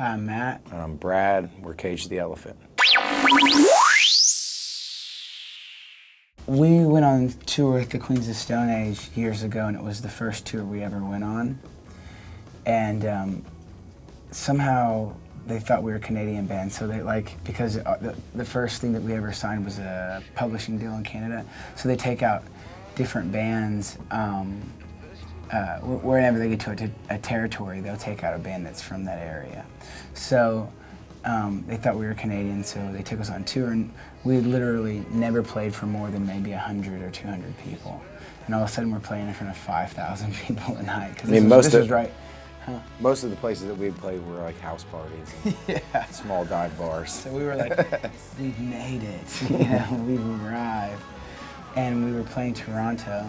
Hi, I'm Matt. And I'm Brad. We're Cage the Elephant. We went on tour with the Queens of Stone Age years ago, and it was the first tour we ever went on. And um, somehow they thought we were a Canadian band, so they like because uh, the, the first thing that we ever signed was a publishing deal in Canada, so they take out different bands. Um, uh, wh- wherever they get to a, t- a territory, they'll take out a band that's from that area. So um, they thought we were Canadian, so they took us on tour, and we literally never played for more than maybe 100 or 200 people. And all of a sudden, we're playing in front of 5,000 people a night. 'cause I mean, this was, most of- right. Most of the places that we played were like house parties, and yeah. small dive bars. So we were like, we've made it, you know, we've arrived. And we were playing Toronto,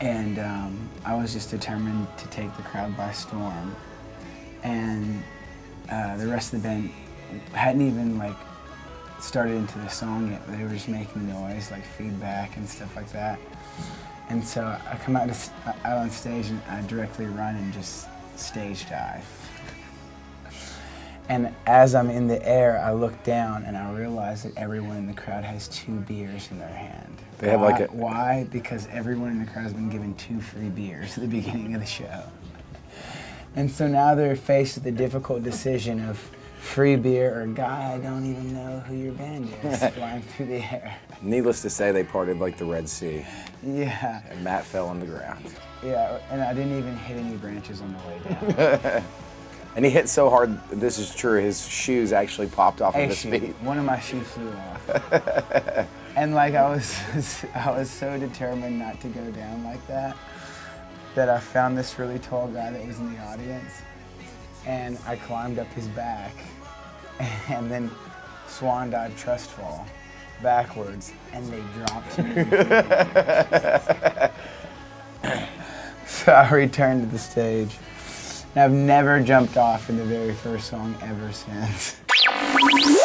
and um, I was just determined to take the crowd by storm. And uh, the rest of the band hadn't even like started into the song yet. They were just making noise, like feedback and stuff like that. And so I come out, s- out on stage and I directly run and just stage dive. And as I'm in the air, I look down and I realize that everyone in the crowd has two beers in their hand. They had like a- Why? Because everyone in the crowd has been given two free beers at the beginning of the show. And so now they're faced with the difficult decision of free beer or guy I don't even know who your band is flying through the air. Needless to say, they parted like the Red Sea, Yeah, and Matt fell on the ground. yeah, and I didn't even hit any branches on the way down. And he hit so hard, this is true, his shoes actually popped off of his shoe. feet. One of my shoes flew off. and like I was, I was so determined not to go down like that, that I found this really tall guy that was in the audience, and I climbed up his back, and then swan dive trust fall backwards, and they dropped me. so I returned to the stage. And I've never jumped off in the very first song ever since.